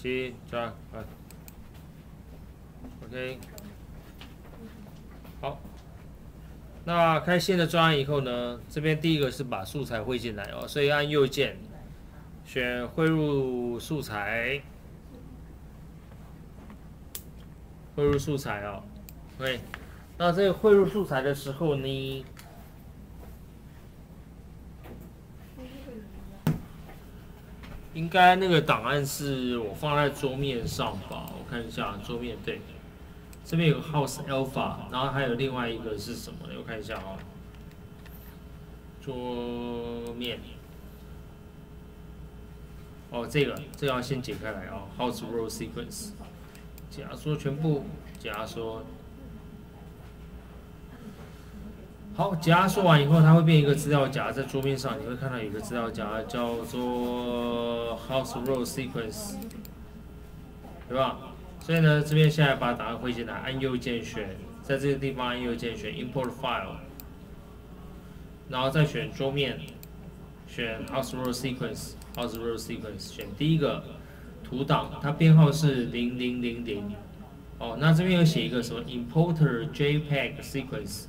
七加啊，OK，好。那开新的专案以后呢，这边第一个是把素材汇进来哦，所以按右键选汇入素材，汇入素材哦，OK。那这个汇入素材的时候呢，应该那个档案是我放在桌面上吧？我看一下桌面对。这边有个 House Alpha，然后还有另外一个是什么呢？我看一下啊，桌面。哦，这个这个要先解开来啊，House Row Sequence，假说全部假说。好，假说完以后，它会变一个资料夹在桌面上，你会看到有个资料夹叫做 House Row Sequence，对吧？所以呢，这边现在把档案汇进来，按右键选，在这个地方按右键选 Import File，然后再选桌面，选 House Row Sequence，House Row Sequence，选第一个图档，它编号是零零零零。哦，那这边有写一个什么 Importer JPEG Sequence，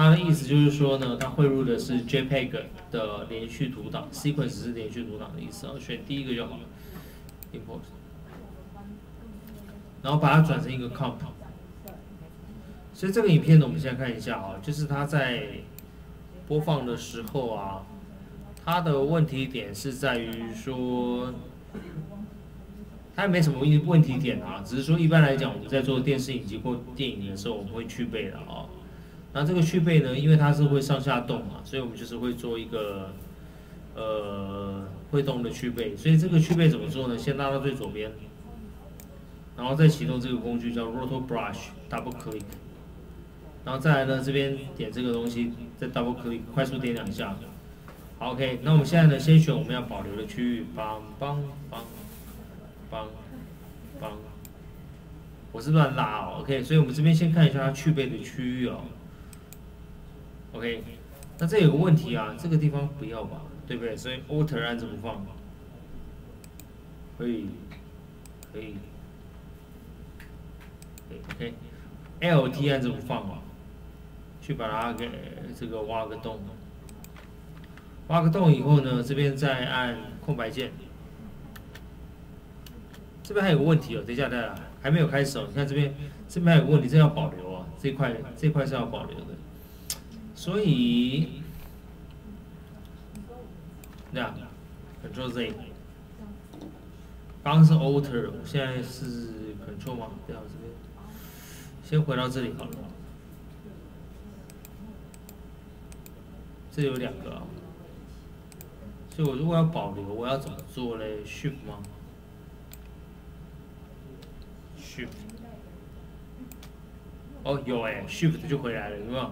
它的意思就是说呢，它汇入的是 JPEG 的连续图档，Sequence 是连续图档的意思啊，选第一个就好了，Import。然后把它转成一个 comp，所以这个影片呢，我们现在看一下啊，就是它在播放的时候啊，它的问题点是在于说，它也没什么问问题点啊，只是说一般来讲，我们在做电视影集或电影的时候，我们会去背的啊。那这个去背呢，因为它是会上下动嘛，所以我们就是会做一个呃会动的去背。所以这个去背怎么做呢？先拉到最左边。然后再启动这个工具叫 Roto Brush，double click，然后再来呢这边点这个东西，再 double click，快速点两下。好，OK，那我们现在呢先选我们要保留的区域，帮帮帮帮帮，我是乱拉哦，OK，所以我们这边先看一下它去背的区域哦。OK，那这有个问题啊，这个地方不要吧，对不对？所以 Alter 按怎么放？可以，可以。OK，L T 按怎么放啊？去把它给这个挖个洞，挖个洞以后呢，这边再按空白键。这边还有个问题哦，等一下，再来，还没有开始哦。你看这边，这边还有个问题，这要保留啊，这块这块是要保留的。所以，这样，Control Z，刚是 Alter，现在是 Ctrl 吗？这边。先回到这里好了，这有两个，所以我如果要保留，我要怎么做嘞？Shift 吗？Shift，哦有哎，Shift 就回来了，有没有？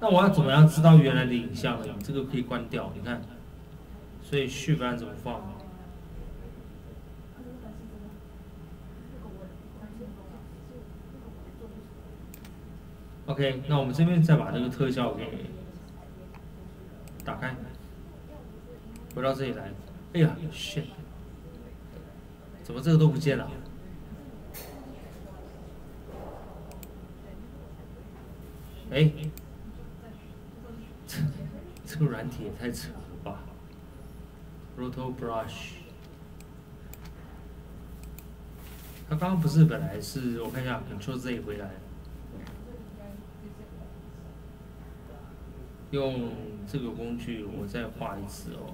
那我要怎么样知道原来的影像呢？这个可以关掉，你看。所以序班怎么放？OK，那我们这边再把这个特效给打开，回到这里来。哎呀，shit，怎么这个都不见了？哎，这个软体也太扯。了吧！Roto Brush，它刚刚不是本来是我看一下，Ctrl Z 回来，用这个工具我再画一次哦。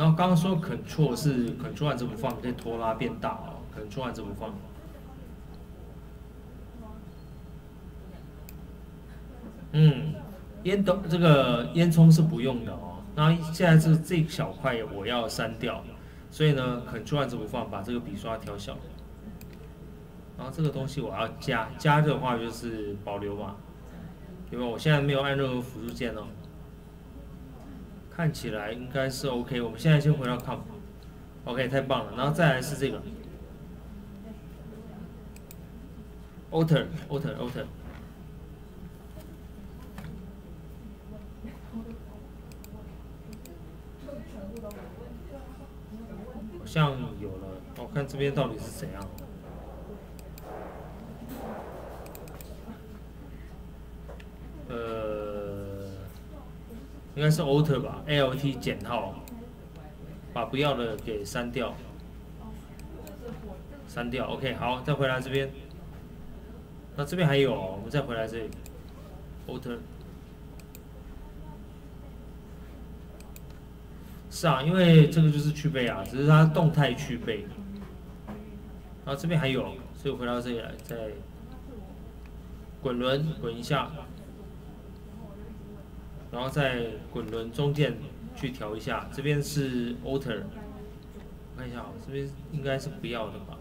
然后刚刚说 Ctrl 是 Ctrl 按这么放，可以拖拉变大哦 Ctrl 按这么放。嗯，烟斗这个烟囱是不用的哦。那现在这这小块我要删掉，所以呢，Ctrl 按怎么放，把这个笔刷调小。然后这个东西我要加，加的话就是保留嘛，因为我现在没有按任何辅助键哦。看起来应该是 OK。我们现在先回到 Comp，OK，太棒了。然后再来是这个，Alter，Alter，Alter。好像有了，我看这边到底是怎样。呃，应该是 Alter 吧，Alt 减号。把不要的给删掉，删掉。OK，好，再回来这边。那这边还有，我们再回来这里。Alter。是啊，因为这个就是去背啊，只是它动态去背。然后这边还有，所以回到这里来，再滚轮滚一下，然后在滚轮中间。去调一下，这边是 Alter，我看一下啊，这边应该是不要的吧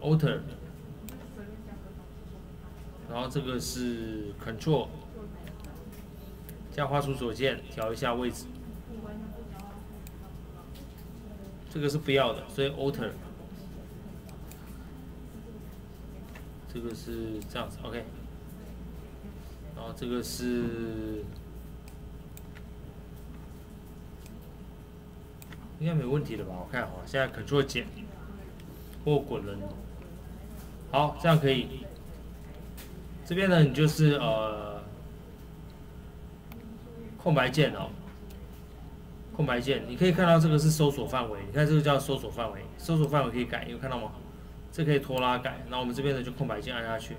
，Alter，然后这个是 Control，加滑鼠左键调一下位置，这个是不要的，所以 Alter，这个是这样子，OK，这个是。应该没问题的吧？我看好，现在 Ctrl 减或滚轮，好，这样可以。这边呢，你就是呃空白键哦，空白键，你可以看到这个是搜索范围，你看这个叫搜索范围，搜索范围可以改，有看到吗？这可以拖拉改，那我们这边呢就空白键按下去，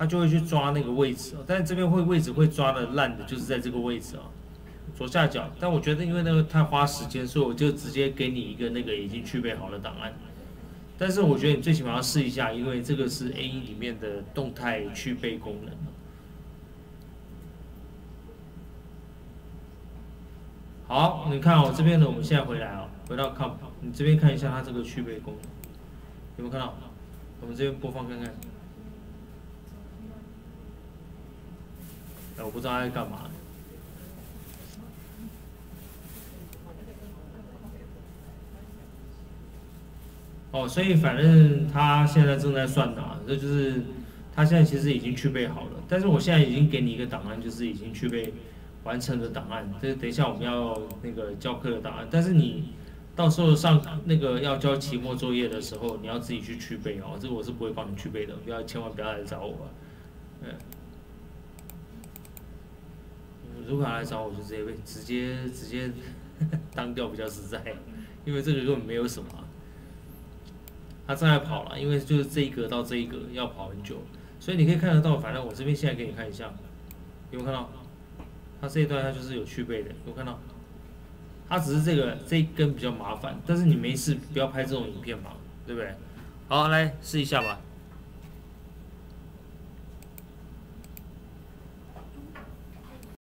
它就会去抓那个位置，但是这边会位置会抓的烂的，就是在这个位置啊。左下角，但我觉得因为那个太花时间，所以我就直接给你一个那个已经具备好的档案。但是我觉得你最起码要试一下，因为这个是 A 里面的动态去背功能。好，你看哦，这边呢，我们现在回来啊，回到 Comp，你这边看一下它这个去背功能，有没有看到？我们这边播放看看。我不知道他在干嘛。哦，所以反正他现在正在算的，这就是他现在其实已经去备好了。但是我现在已经给你一个档案，就是已经去备完成的档案。这等一下我们要那个教课的档案。但是你到时候上那个要交期末作业的时候，你要自己去去备哦。这个我是不会帮你去备的，不要千万不要来找我。嗯，如果来找我，就直接被直接直接 当掉比较实在，因为这个根本没有什么。它正在跑了，因为就是这一格到这一格要跑很久，所以你可以看得到，反正我这边现在给你看一下，有没有看到？它这一段它就是有去背的，有看到？它只是这个这一根比较麻烦，但是你没事不要拍这种影片嘛，对不对？好，来试一下吧。